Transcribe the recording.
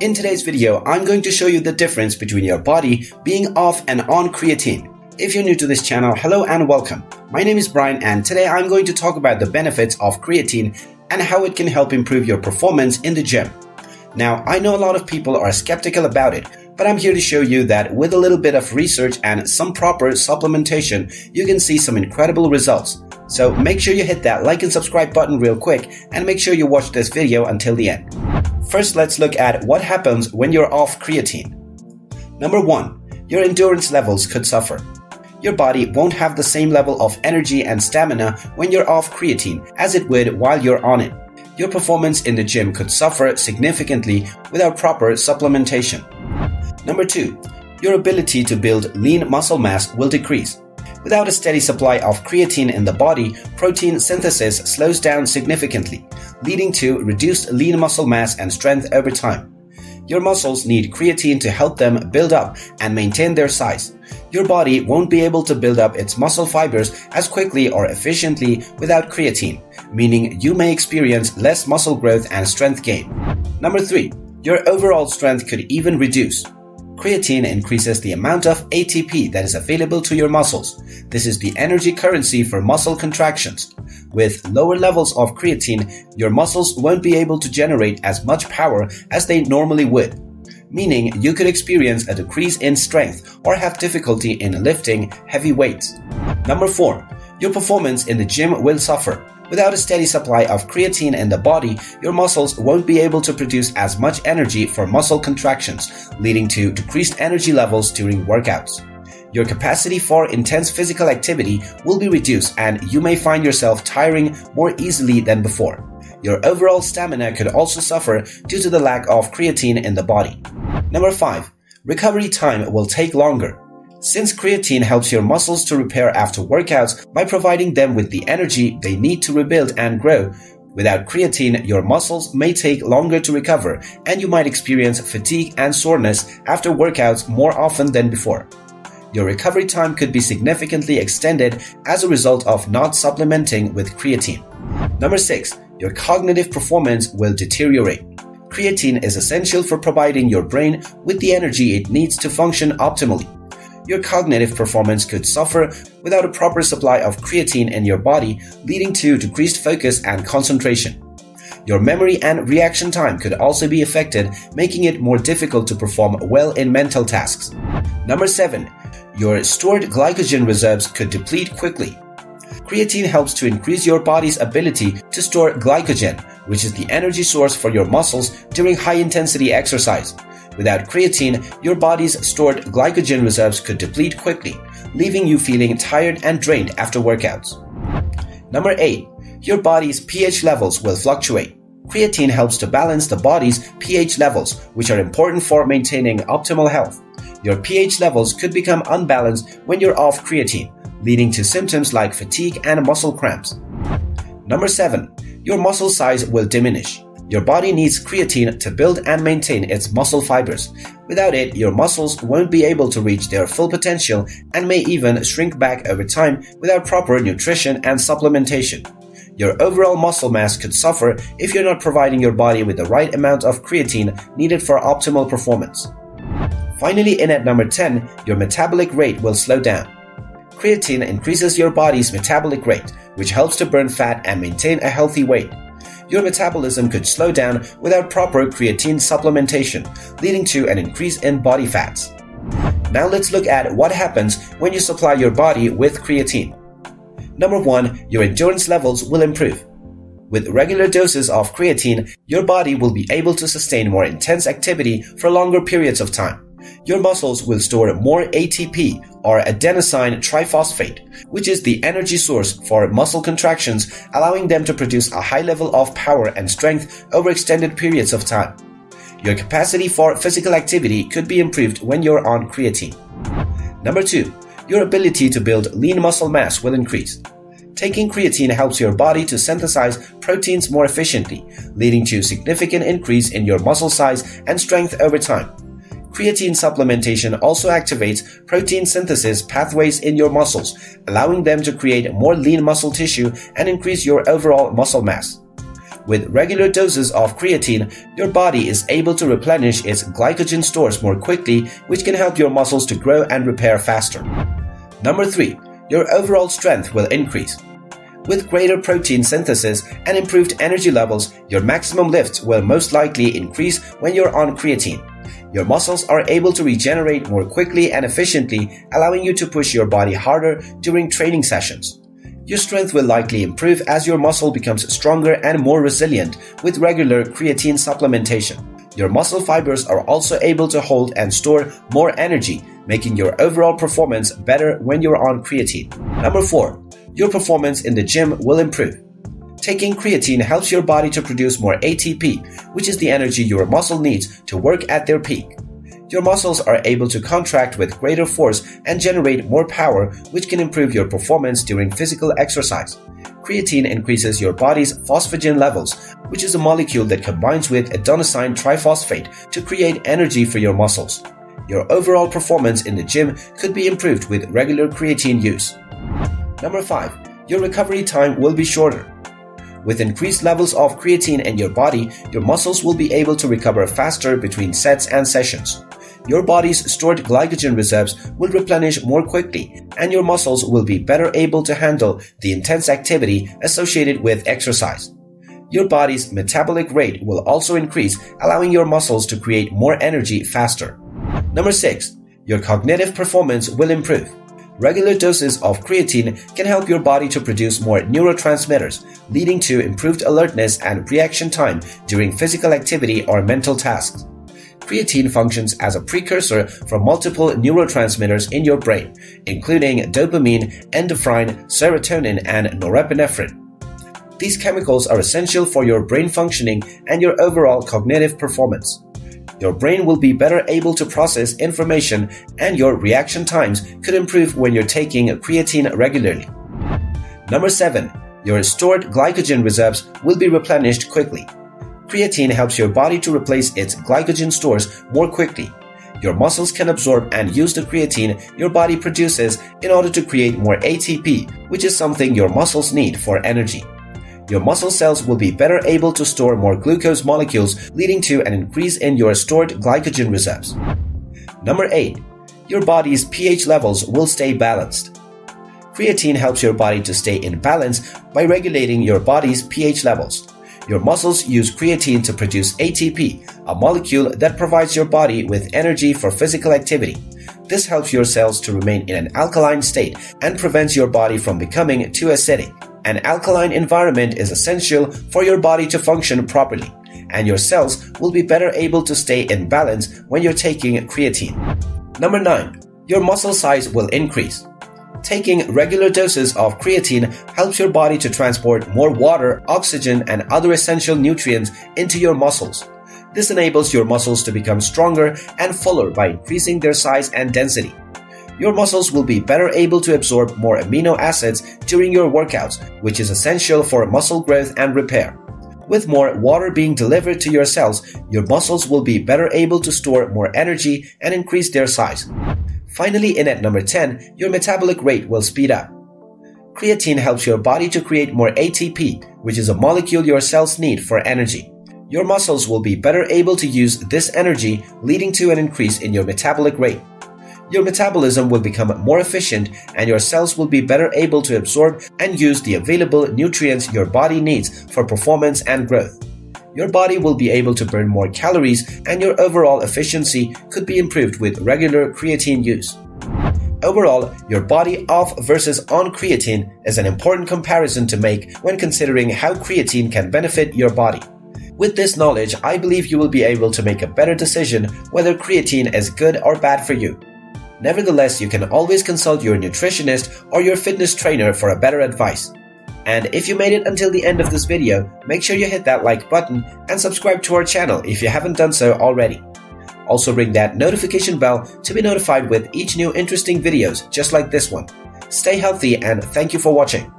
In today's video, I'm going to show you the difference between your body being off and on creatine. If you're new to this channel, hello and welcome. My name is Brian and today I'm going to talk about the benefits of creatine and how it can help improve your performance in the gym. Now, I know a lot of people are skeptical about it, but I'm here to show you that with a little bit of research and some proper supplementation, you can see some incredible results. So make sure you hit that like and subscribe button real quick and make sure you watch this video until the end. First, let's look at what happens when you're off creatine. Number 1. Your endurance levels could suffer. Your body won't have the same level of energy and stamina when you're off creatine as it would while you're on it. Your performance in the gym could suffer significantly without proper supplementation. Number 2. Your ability to build lean muscle mass will decrease. Without a steady supply of creatine in the body, protein synthesis slows down significantly, leading to reduced lean muscle mass and strength over time. Your muscles need creatine to help them build up and maintain their size. Your body won't be able to build up its muscle fibers as quickly or efficiently without creatine, meaning you may experience less muscle growth and strength gain. Number 3. Your overall strength could even reduce. Creatine increases the amount of ATP that is available to your muscles. This is the energy currency for muscle contractions. With lower levels of creatine, your muscles won't be able to generate as much power as they normally would, meaning you could experience a decrease in strength or have difficulty in lifting heavy weights. Number 4. Your performance in the gym will suffer. Without a steady supply of creatine in the body, your muscles won't be able to produce as much energy for muscle contractions, leading to decreased energy levels during workouts. Your capacity for intense physical activity will be reduced and you may find yourself tiring more easily than before. Your overall stamina could also suffer due to the lack of creatine in the body. Number 5. Recovery time will take longer. Since creatine helps your muscles to repair after workouts by providing them with the energy they need to rebuild and grow, without creatine, your muscles may take longer to recover and you might experience fatigue and soreness after workouts more often than before. Your recovery time could be significantly extended as a result of not supplementing with creatine. Number 6. Your cognitive performance will deteriorate. Creatine is essential for providing your brain with the energy it needs to function optimally your cognitive performance could suffer without a proper supply of creatine in your body, leading to decreased focus and concentration. Your memory and reaction time could also be affected, making it more difficult to perform well in mental tasks. Number 7. Your stored glycogen reserves could deplete quickly. Creatine helps to increase your body's ability to store glycogen, which is the energy source for your muscles during high intensity exercise. Without creatine, your body's stored glycogen reserves could deplete quickly, leaving you feeling tired and drained after workouts. Number 8. Your body's pH levels will fluctuate. Creatine helps to balance the body's pH levels, which are important for maintaining optimal health. Your pH levels could become unbalanced when you're off creatine, leading to symptoms like fatigue and muscle cramps. Number 7. Your muscle size will diminish. Your body needs creatine to build and maintain its muscle fibers. Without it, your muscles won't be able to reach their full potential and may even shrink back over time without proper nutrition and supplementation. Your overall muscle mass could suffer if you're not providing your body with the right amount of creatine needed for optimal performance. Finally, in at number 10, your metabolic rate will slow down. Creatine increases your body's metabolic rate, which helps to burn fat and maintain a healthy weight your metabolism could slow down without proper creatine supplementation, leading to an increase in body fats. Now let's look at what happens when you supply your body with creatine. Number 1. Your endurance levels will improve. With regular doses of creatine, your body will be able to sustain more intense activity for longer periods of time. Your muscles will store more ATP or adenosine triphosphate, which is the energy source for muscle contractions, allowing them to produce a high level of power and strength over extended periods of time. Your capacity for physical activity could be improved when you're on creatine. Number 2. Your ability to build lean muscle mass will increase. Taking creatine helps your body to synthesize proteins more efficiently, leading to a significant increase in your muscle size and strength over time. Creatine supplementation also activates protein synthesis pathways in your muscles, allowing them to create more lean muscle tissue and increase your overall muscle mass. With regular doses of creatine, your body is able to replenish its glycogen stores more quickly, which can help your muscles to grow and repair faster. Number 3. Your overall strength will increase. With greater protein synthesis and improved energy levels, your maximum lifts will most likely increase when you're on creatine. Your muscles are able to regenerate more quickly and efficiently, allowing you to push your body harder during training sessions. Your strength will likely improve as your muscle becomes stronger and more resilient with regular creatine supplementation. Your muscle fibers are also able to hold and store more energy, making your overall performance better when you're on creatine. Number 4 your performance in the gym will improve. Taking creatine helps your body to produce more ATP, which is the energy your muscle needs to work at their peak. Your muscles are able to contract with greater force and generate more power, which can improve your performance during physical exercise. Creatine increases your body's phosphagen levels, which is a molecule that combines with adenosine triphosphate to create energy for your muscles. Your overall performance in the gym could be improved with regular creatine use. Number 5. Your recovery time will be shorter. With increased levels of creatine in your body, your muscles will be able to recover faster between sets and sessions. Your body's stored glycogen reserves will replenish more quickly, and your muscles will be better able to handle the intense activity associated with exercise. Your body's metabolic rate will also increase, allowing your muscles to create more energy faster. Number 6. Your cognitive performance will improve. Regular doses of creatine can help your body to produce more neurotransmitters, leading to improved alertness and reaction time during physical activity or mental tasks. Creatine functions as a precursor for multiple neurotransmitters in your brain, including dopamine, endorphin, serotonin, and norepinephrine. These chemicals are essential for your brain functioning and your overall cognitive performance your brain will be better able to process information and your reaction times could improve when you're taking creatine regularly. Number 7. Your stored glycogen reserves will be replenished quickly. Creatine helps your body to replace its glycogen stores more quickly. Your muscles can absorb and use the creatine your body produces in order to create more ATP, which is something your muscles need for energy your muscle cells will be better able to store more glucose molecules, leading to an increase in your stored glycogen reserves. Number 8. Your body's pH levels will stay balanced. Creatine helps your body to stay in balance by regulating your body's pH levels. Your muscles use creatine to produce ATP, a molecule that provides your body with energy for physical activity. This helps your cells to remain in an alkaline state and prevents your body from becoming too acidic. An alkaline environment is essential for your body to function properly, and your cells will be better able to stay in balance when you're taking creatine. Number 9. Your muscle size will increase. Taking regular doses of creatine helps your body to transport more water, oxygen, and other essential nutrients into your muscles. This enables your muscles to become stronger and fuller by increasing their size and density your muscles will be better able to absorb more amino acids during your workouts, which is essential for muscle growth and repair. With more water being delivered to your cells, your muscles will be better able to store more energy and increase their size. Finally, in at number 10, your metabolic rate will speed up. Creatine helps your body to create more ATP, which is a molecule your cells need for energy. Your muscles will be better able to use this energy, leading to an increase in your metabolic rate your metabolism will become more efficient and your cells will be better able to absorb and use the available nutrients your body needs for performance and growth. Your body will be able to burn more calories and your overall efficiency could be improved with regular creatine use. Overall, your body off versus on creatine is an important comparison to make when considering how creatine can benefit your body. With this knowledge, I believe you will be able to make a better decision whether creatine is good or bad for you. Nevertheless, you can always consult your nutritionist or your fitness trainer for a better advice. And if you made it until the end of this video, make sure you hit that like button and subscribe to our channel if you haven't done so already. Also ring that notification bell to be notified with each new interesting videos just like this one. Stay healthy and thank you for watching.